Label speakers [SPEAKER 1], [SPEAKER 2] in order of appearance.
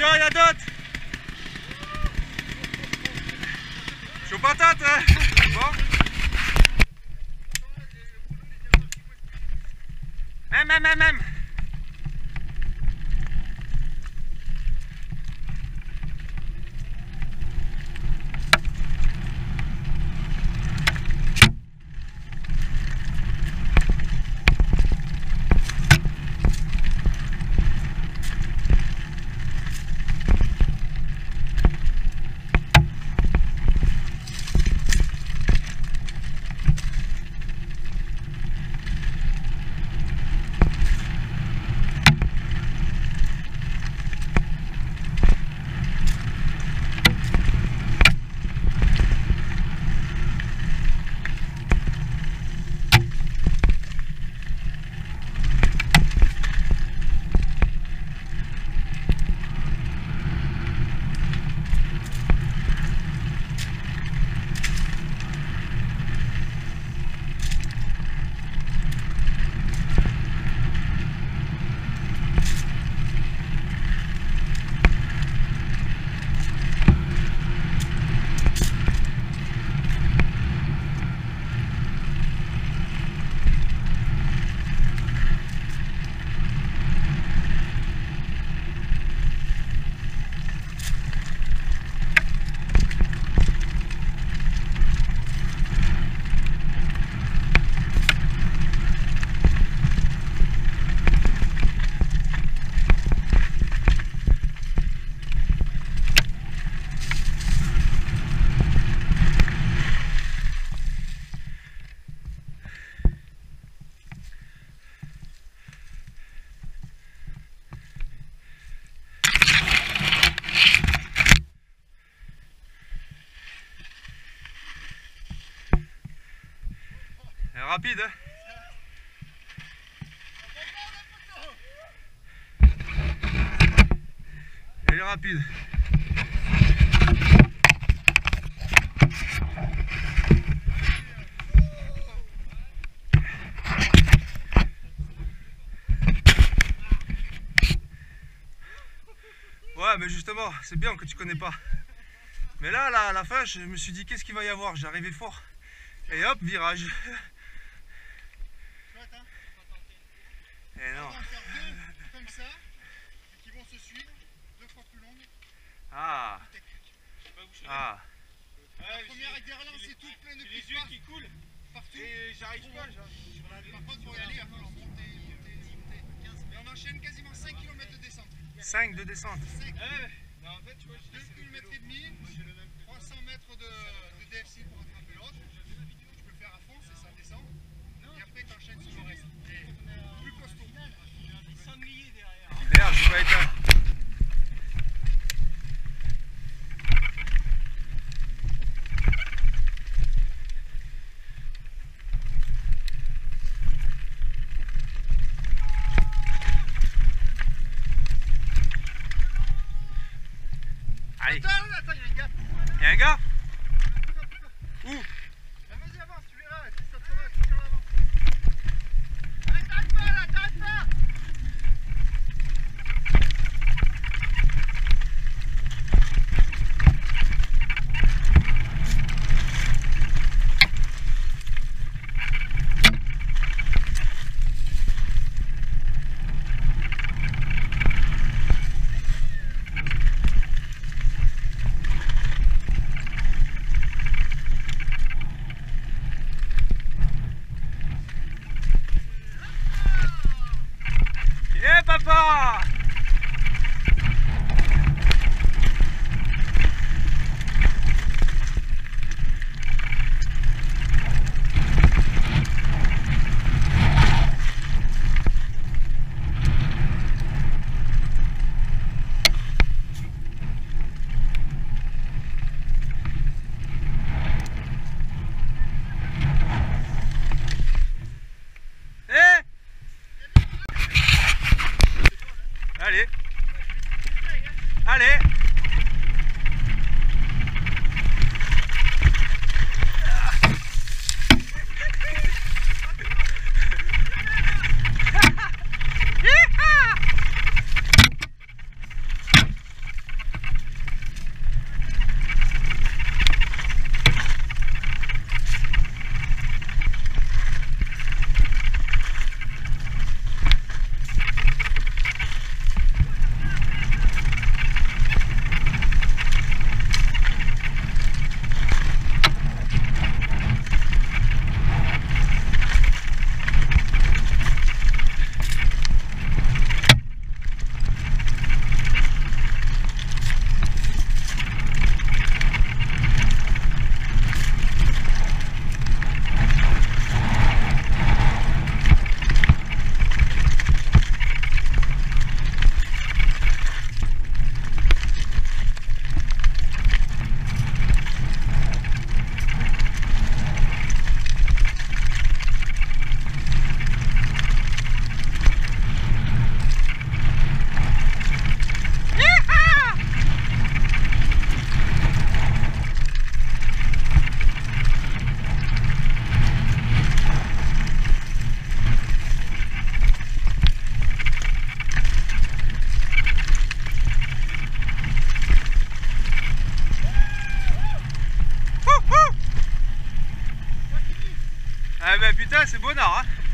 [SPEAKER 1] Attention, il y a d'autres. Chaud patate, hein. Bon. Même, même, même, même Elle est rapide, hein Elle est rapide. Ouais, mais justement, c'est bien que tu connais pas. Mais là, là, à la fin, je me suis dit, qu'est-ce qu'il va y avoir? Arrivé fort. Et hop, virage.
[SPEAKER 2] Chouette, hein
[SPEAKER 1] Et non.
[SPEAKER 2] On va en faire deux comme ça, qui vont se suivre, deux fois plus longues,
[SPEAKER 1] Ah,
[SPEAKER 2] plus techniques.
[SPEAKER 1] ah.
[SPEAKER 2] La première des relances et tout, plein de
[SPEAKER 3] les yeux qui coulent
[SPEAKER 2] partout.
[SPEAKER 3] et j'arrive pas.
[SPEAKER 2] Par contre, pour y aller, il va falloir monter, monter, monter. 15. Et on enchaîne quasiment 5 km de descente.
[SPEAKER 1] 5 de descente.
[SPEAKER 2] 5
[SPEAKER 3] Ouais, non, en fait, tu vois,
[SPEAKER 2] 2 km et demi, 300 mètres de, de DFC pour attraper l'autre. Tu peux le faire à fond, c'est ça descend. Et après, tu enchaînes sur le reste. Et plus costaud.
[SPEAKER 3] s'ennuyer derrière.
[SPEAKER 1] D'ailleurs, je vais pas être. Allez,
[SPEAKER 2] Attends, attends, il y a un gars.
[SPEAKER 1] Y a un gars Où
[SPEAKER 2] Vas-y, avance, tu verras. Ça te tu tires l'avant. Allez, t'arrêtes pas là, t'arrêtes pas
[SPEAKER 1] Ready? putain, c'est bonnard, hein.